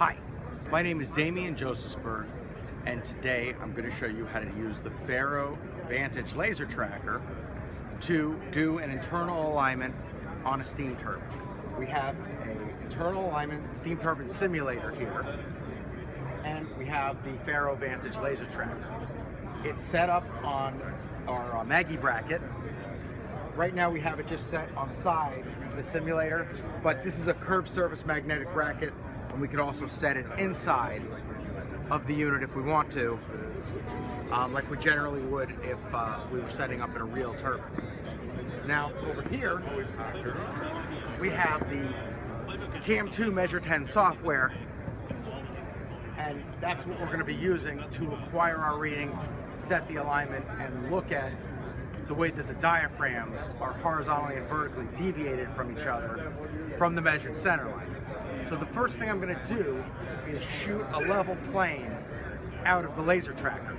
Hi, my name is Damian Josefsberg, and today I'm going to show you how to use the Faro Vantage Laser Tracker to do an internal alignment on a steam turbine. We have an internal alignment steam turbine simulator here, and we have the Faro Vantage Laser Tracker. It's set up on our uh, Maggie bracket. Right now we have it just set on the side of the simulator, but this is a curved surface magnetic bracket, and we could also set it inside of the unit if we want to, um, like we generally would if uh, we were setting up in a real turbine. Now over here, we have the CAM2 Measure 10 software and that's what we're going to be using to acquire our readings, set the alignment, and look at the way that the diaphragms are horizontally and vertically deviated from each other from the measured center line. So the first thing I'm going to do is shoot a level plane out of the laser tracker.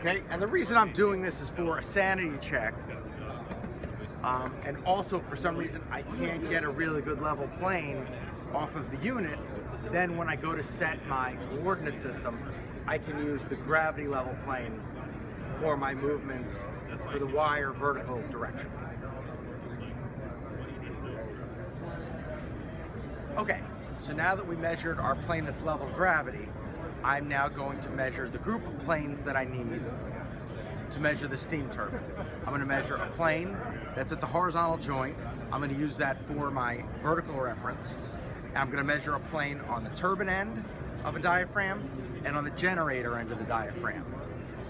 Okay, and the reason I'm doing this is for a sanity check um, and also, for some reason, I can't get a really good level plane off of the unit. Then when I go to set my coordinate system, I can use the gravity level plane for my movements for the Y or vertical direction. Okay, so now that we measured our plane that's level gravity, I'm now going to measure the group of planes that I need to measure the steam turbine. I'm going to measure a plane that's at the horizontal joint. I'm going to use that for my vertical reference. I'm going to measure a plane on the turbine end of a diaphragm and on the generator end of the diaphragm.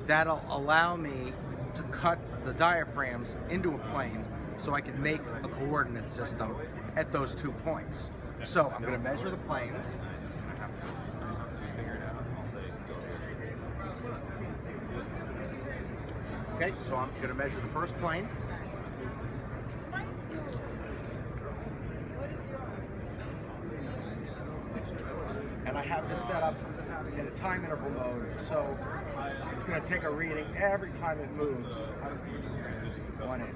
That'll allow me to cut the diaphragms into a plane so I can make a coordinate system at those two points. So I'm going to measure the planes. Okay, so I'm going to measure the first plane. And I have this set up in a time interval mode, so going to take a reading every time it moves one inch.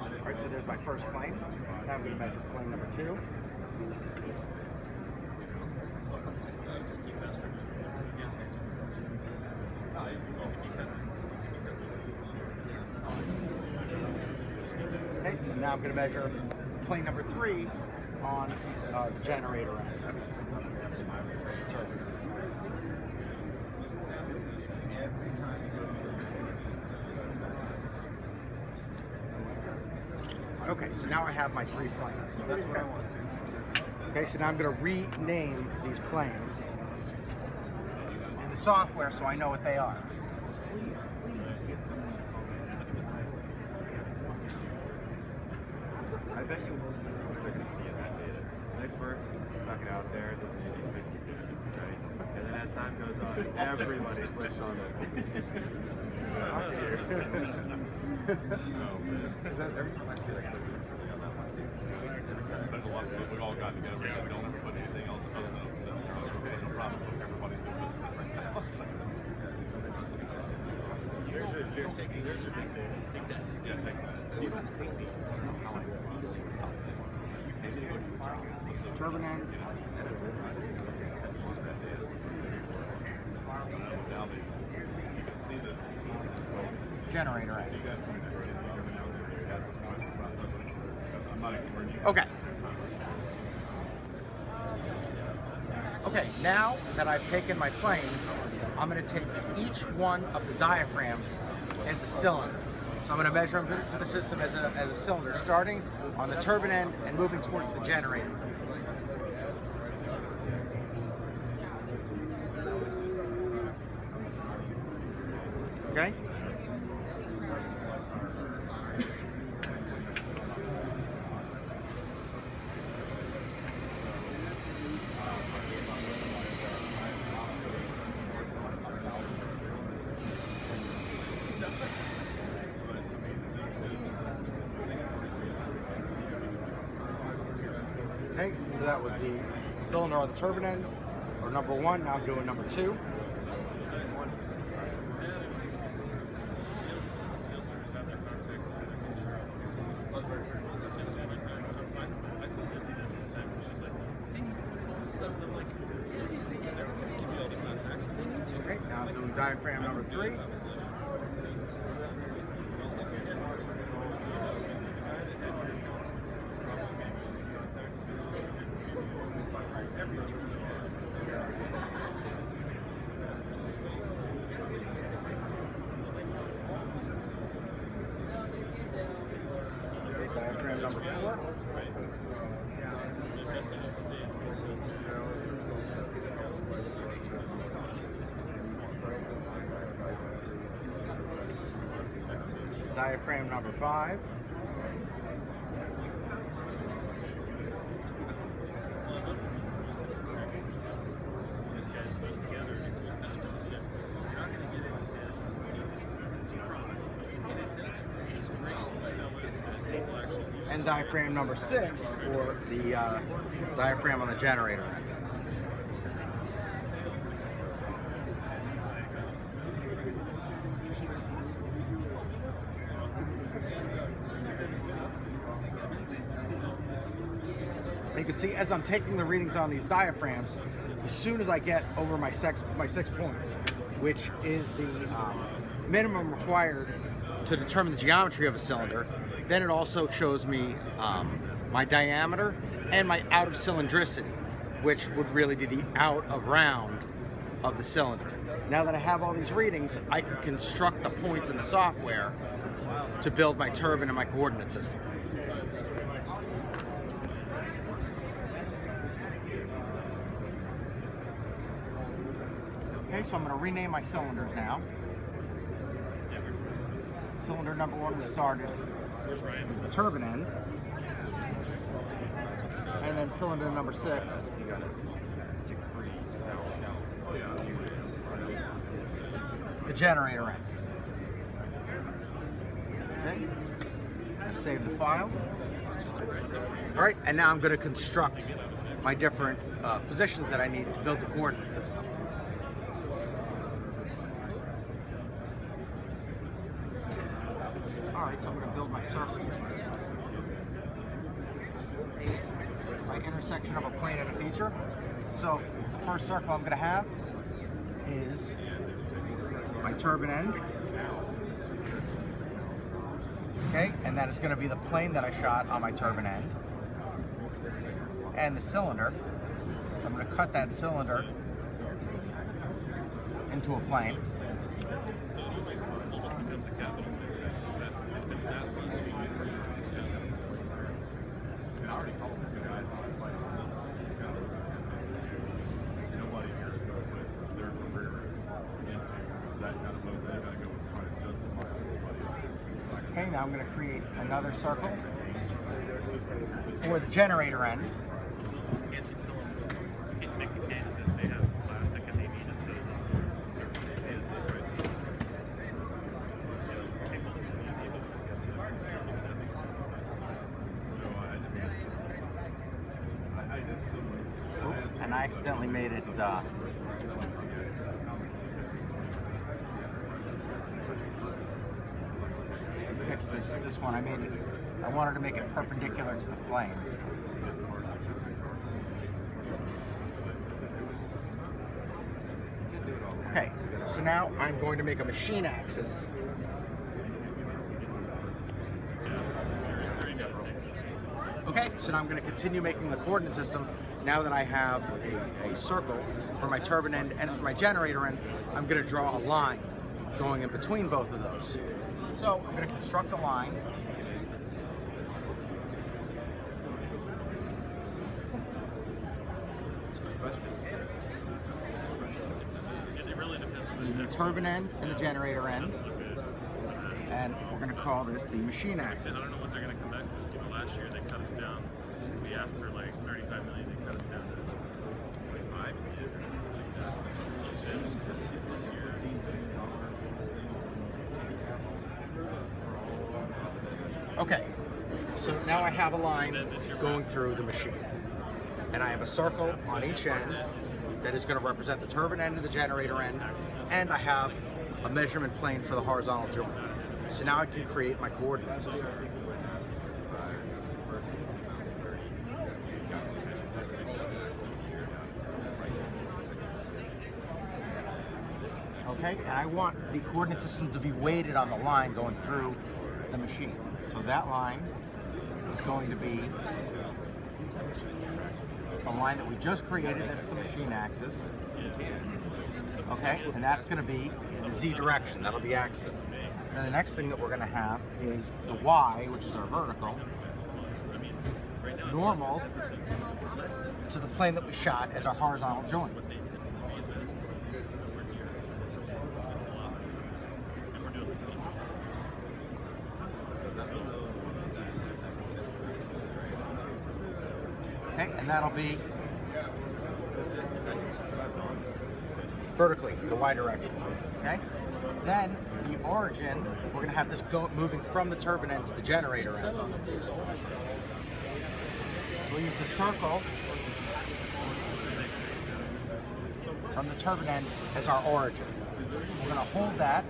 All right, so there's my first plane. Now I'm going to measure plane number two. Okay, now I'm going to measure plane number three on uh, generator end. Okay, so now I have my three planes. That's what I want. Okay, so now I'm going to rename these planes in the software so I know what they are. I bet you will just quick to see in that data. When I first stuck it out there, it was maybe 50 50, right? And then as time goes on, everybody clicks on it. Because every time I see like something on that one, There's a lot of we've all gotten together and we don't ever put anything else other than upset. Okay, no problem, so everybody's doing this right now. Here's your, you're taking, here's your big data. Take that. Yeah, take that. You don't think me. Generator end. You guys might not get it every now and then you have this question process. I'm not ignoring you. Okay. Okay, now that I've taken my planes, I'm going to take each one of the diaphragms as a cylinder. So I'm going to measure them to the system as a, as a cylinder, starting on the turbine end and moving towards the generator. Okay? So that was the cylinder on the turbine end, or number one. Now I'm doing number two. Okay, now I'm doing diaphragm number three. Okay, diaphragm number four. Diaphragm number five. And diaphragm number six, or the uh, diaphragm on the generator end. You can see as I'm taking the readings on these diaphragms, as soon as I get over my six, my six points, which is the um, minimum required to determine the geometry of a cylinder, then it also shows me um, my diameter and my out of cylindricity, which would really be the out of round of the cylinder. Now that I have all these readings, I can construct the points in the software to build my turbine and my coordinate system. Okay, so I'm going to rename my cylinders now. Cylinder number one was started is the turbine end. And then cylinder number six is the generator end. Okay, save the file. All right, and now I'm going to construct my different uh, positions that I need to build the coordinate system. All right, so I'm going to build my circles. My intersection of a plane and a feature. So the first circle I'm going to have is my turbine end. Okay, and that is going to be the plane that I shot on my turbine end. And the cylinder, I'm going to cut that cylinder into a plane. Nobody here is going to put their career into that kind of move. They got to go and try to justify somebody else. Okay, now I'm going to create another circle for the generator end. Can't you tell them, you can't make the case that they have plastic and they need it so this I, I did some. Oops, and I accidentally made it. Uh, fix this this one. I made it. I wanted to make it perpendicular to the plane. Okay, so now I'm going to make a machine axis. Okay, so now I'm going to continue making the coordinate system. Now that I have a, a circle for my turbine end and for my generator end, I'm going to draw a line going in between both of those. So I'm going to construct a line. It really depends on Using the turbine end and the generator end. And we're going to call this the machine And I axis. don't know what they're going to come back with. You know, last year they cut us down. We asked for like 35 million. They cut us down to So now I have a line going through the machine. And I have a circle on each end that is going to represent the turbine end and the generator end. And I have a measurement plane for the horizontal joint. So now I can create my coordinate system. Okay, and I want the coordinate system to be weighted on the line going through the machine. So that line is going to be the line that we just created, that's the machine axis. Okay, and that's going to be in the z direction, that'll be axis. And the next thing that we're going to have is the y, which is our vertical, normal to the plane that we shot as our horizontal joint. Okay, and that'll be vertically, the y direction. Okay? Then the origin, we're gonna have this go moving from the turbine end to the generator end. So we'll use the circle from the turbine end as our origin. We're gonna hold that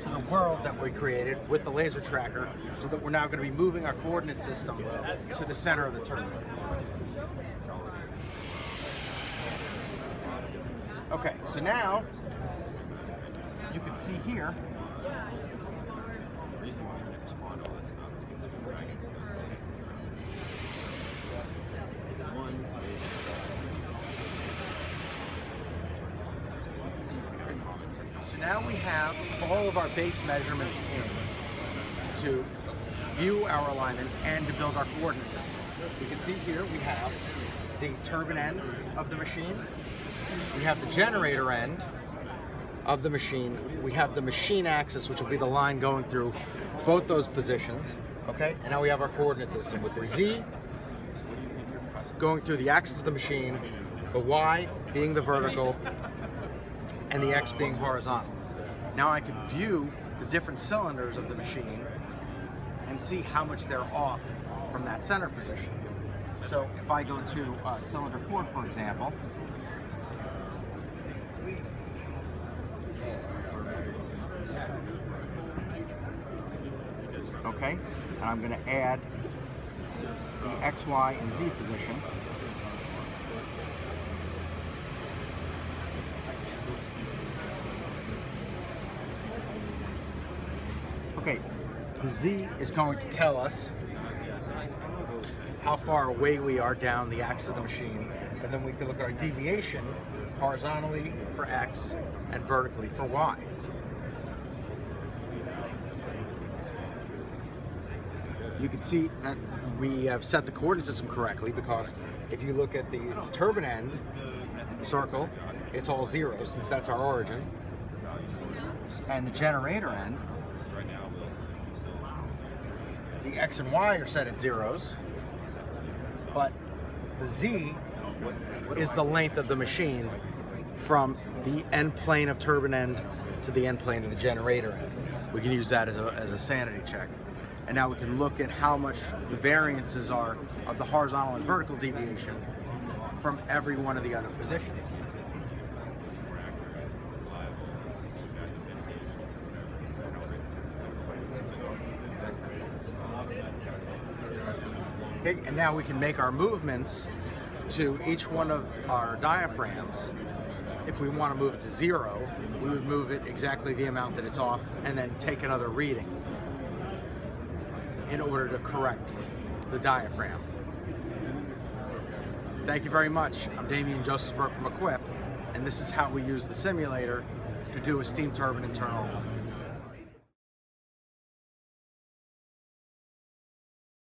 to the world that we created with the laser tracker so that we're now gonna be moving our coordinate system to the center of the turbine. Okay, so now you can see here So now we have all of our base measurements in to view our alignment and to build our coordinate system. You can see here we have the turbine end of the machine, we have the generator end of the machine, we have the machine axis, which will be the line going through both those positions, okay? And now we have our coordinate system with the Z going through the axis of the machine, the Y being the vertical, and the X being horizontal. Now I can view the different cylinders of the machine and see how much they're off from that center position. So if I go to uh, cylinder 4, for example, okay, and I'm going to add the X, Y, and Z position. Okay, the Z is going to tell us how far away we are down the axis of the machine, and then we can look at our deviation horizontally for X and vertically for Y. You can see that we have set the coordinate system correctly because if you look at the turbine end circle, it's all zero since that's our origin. And the generator end, the X and Y are set at zeros, but the Z is the length of the machine from the end plane of turbine end to the end plane of the generator end. We can use that as a, as a sanity check. And now we can look at how much the variances are of the horizontal and vertical deviation from every one of the other positions. Okay, and now we can make our movements to each one of our diaphragms. If we want to move it to zero, we would move it exactly the amount that it's off and then take another reading in order to correct the diaphragm. Thank you very much. I'm Damian Josefsberg from ACQUIP, and this is how we use the simulator to do a steam turbine internal.